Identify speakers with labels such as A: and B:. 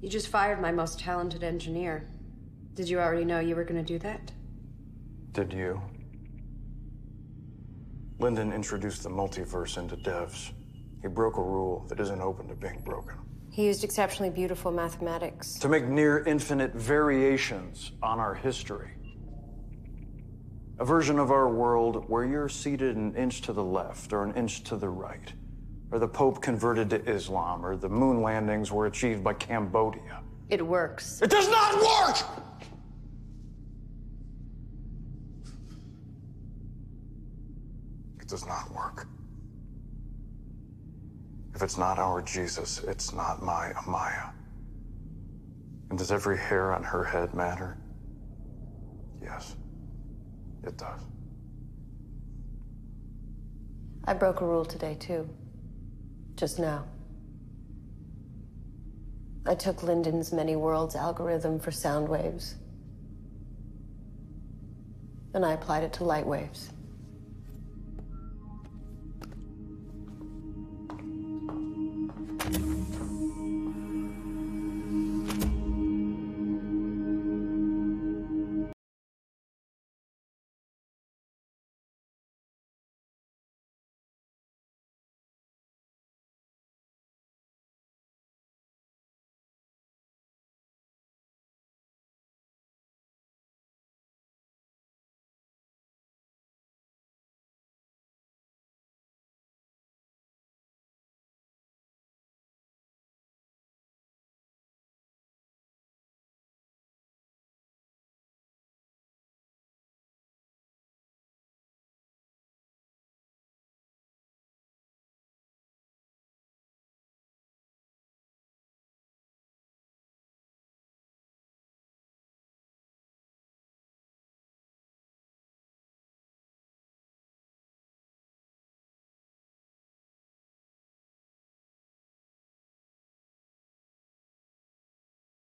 A: You just fired my most talented engineer. Did you already know you were going to do that?
B: Did you? Lyndon introduced the multiverse into devs. He broke a rule that isn't open to being broken.
A: He used exceptionally beautiful mathematics.
B: To make near infinite variations on our history. A version of our world where you're seated an inch to the left or an inch to the right, or the Pope converted to Islam, or the moon landings were achieved by Cambodia.
A: It works.
B: It does not work! It does not work. If it's not our Jesus, it's not my Amaya. And does every hair on her head matter? Yes, it does.
A: I broke a rule today, too. Just now. I took Lyndon's many worlds algorithm for sound waves. And I applied it to light waves.